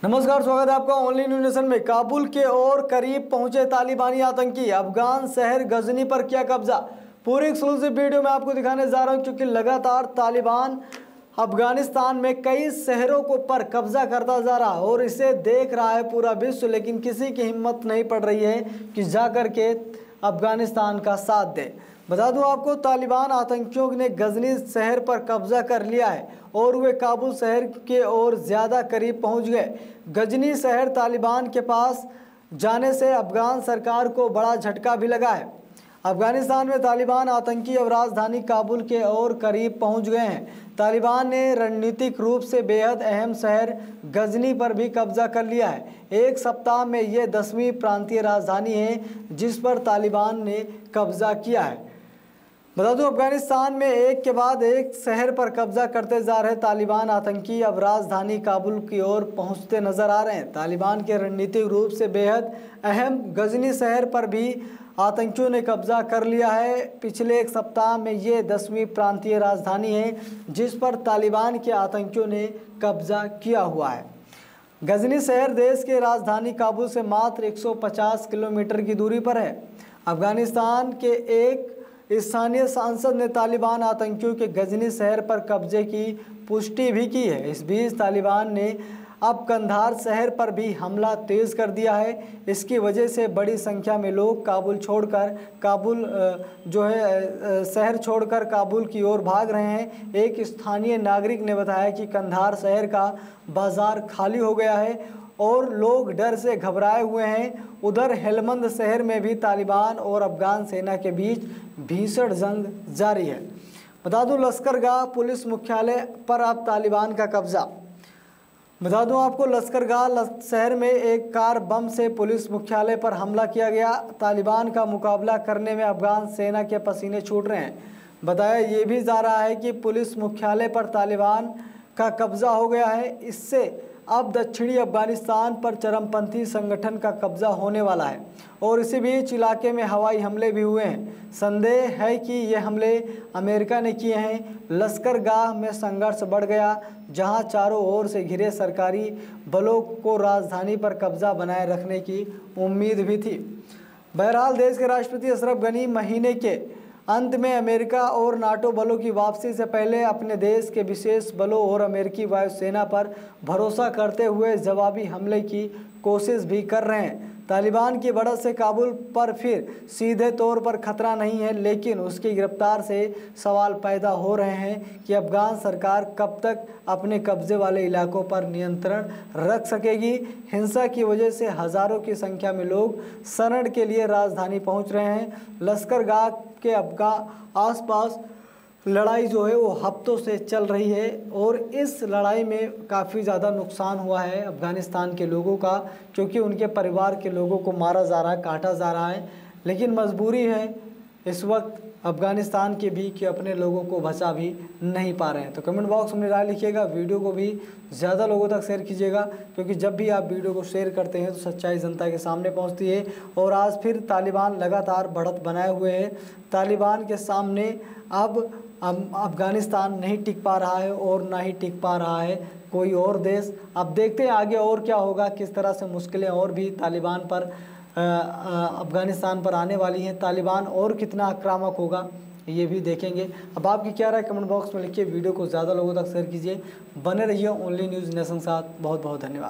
नमस्कार, स्वागत है आपका ओनली न्यूज़ नेशन में। काबुल के और करीब पहुँचे तालिबानी आतंकी। अफगान शहर गजनी पर किया कब्जा। पूरी एक्सक्लूसिव वीडियो में आपको दिखाने जा रहा हूँ, क्योंकि लगातार तालिबान अफ़गानिस्तान में कई शहरों को पर कब्जा करता जा रहा और इसे देख रहा है पूरा विश्व, लेकिन किसी की हिम्मत नहीं पड़ रही है कि जा कर के अफ़गानिस्तान का साथ दे। बता दूँ आपको, तालिबान आतंकियों ने गजनी शहर पर कब्जा कर लिया है और वे काबुल शहर के और ज़्यादा करीब पहुँच गए। गजनी शहर तालिबान के पास जाने से अफगान सरकार को बड़ा झटका भी लगा है। अफ़गानिस्तान में तालिबान आतंकी अब राजधानी काबुल के और करीब पहुँच गए हैं। तालिबान ने रणनीतिक रूप से बेहद अहम शहर गजनी पर भी कब्जा कर लिया है। एक सप्ताह में ये दसवीं प्रांतीय राजधानी है जिस पर तालिबान ने कब्जा किया है। बता दूँ, अफ़गानिस्तान में एक के बाद एक शहर पर कब्जा करते जा रहे तालिबान आतंकी अब राजधानी काबुल की ओर पहुँचते नज़र आ रहे हैं। तालिबान के रणनीतिक रूप से बेहद अहम गजनी शहर पर भी आतंकियों ने कब्जा कर लिया है। पिछले एक सप्ताह में ये दसवीं प्रांतीय राजधानी है, जिस पर तालिबान के आतंकियों ने कब्जा किया हुआ है। गजनी शहर देश के राजधानी काबुल से मात्र 150 किलोमीटर की दूरी पर है। अफ़गानिस्तान के एक स्थानीय सांसद ने तालिबान आतंकियों के गजनी शहर पर कब्जे की पुष्टि भी की है। इस बीच तालिबान ने अब कंधार शहर पर भी हमला तेज कर दिया है। इसकी वजह से बड़ी संख्या में लोग काबुल छोड़कर काबुल जो है शहर छोड़कर काबुल की ओर भाग रहे हैं। एक स्थानीय नागरिक ने बताया कि कंधार शहर का बाज़ार खाली हो गया है और लोग डर से घबराए हुए हैं। उधर हेलमंद शहर में भी तालिबान और अफगान सेना के बीच भीषण जंग जारी है। बता दूँ लश्करगाह पुलिस मुख्यालय पर अब तालिबान का कब्जा बता दूँ आपको लश्करगाह शहर में एक कार बम से पुलिस मुख्यालय पर हमला किया गया। तालिबान का मुकाबला करने में अफगान सेना के पसीने छूट रहे हैं। बताया ये भी जा रहा है कि पुलिस मुख्यालय पर तालिबान का कब्जा हो गया है। इससे अब दक्षिणी अफ़गानिस्तान पर चरमपंथी संगठन का कब्जा होने वाला है और इसी बीच इलाके में हवाई हमले भी हुए हैं। संदेह है कि ये हमले अमेरिका ने किए हैं। लश्कर गाह में संघर्ष बढ़ गया, जहाँ चारों ओर से घिरे सरकारी बलों को राजधानी पर कब्जा बनाए रखने की उम्मीद भी थी। बहरहाल देश के राष्ट्रपति अशरफ गनी महीने के अंत में अमेरिका और नाटो बलों की वापसी से पहले अपने देश के विशेष बलों और अमेरिकी वायुसेना पर भरोसा करते हुए जवाबी हमले की कोशिश भी कर रहे हैं। तालिबान की बढ़त से काबुल पर फिर सीधे तौर पर खतरा नहीं है, लेकिन उसकी गिरफ़्तार से सवाल पैदा हो रहे हैं कि अफगान सरकार कब तक अपने कब्जे वाले इलाकों पर नियंत्रण रख सकेगी। हिंसा की वजह से हज़ारों की संख्या में लोग शरण के लिए राजधानी पहुँच रहे हैं। लश्कर गाह के अफगान आसपास लड़ाई जो है वो हफ्तों से चल रही है और इस लड़ाई में काफ़ी ज़्यादा नुकसान हुआ है अफ़गानिस्तान के लोगों का, क्योंकि उनके परिवार के लोगों को मारा जा रहा है, काटा जा रहा है। लेकिन मजबूरी है इस वक्त अफ़गानिस्तान के भी कि अपने लोगों को बचा भी नहीं पा रहे हैं। तो कमेंट बॉक्स में राय लिखिएगा, वीडियो को भी ज़्यादा लोगों तक शेयर कीजिएगा, क्योंकि जब भी आप वीडियो को शेयर करते हैं तो सच्चाई जनता के सामने पहुँचती है और आज फिर तालिबान लगातार बढ़त बनाए हुए हैं। तालिबान के सामने अब अफ़गानिस्तान नहीं टिक पा रहा है और ना ही टिक पा रहा है कोई और देश। अब देखते हैं आगे और क्या होगा, किस तरह से मुश्किलें और भी तालिबान पर अफ़गानिस्तान पर आने वाली हैं। तालिबान और कितना आक्रामक होगा, ये भी देखेंगे। अब आपकी क्या राय कमेंट बॉक्स में लिखिए, वीडियो को ज़्यादा लोगों तक शेयर कीजिए। बने रहिए ओनली न्यूज़ नेशन साथ। बहुत बहुत धन्यवाद।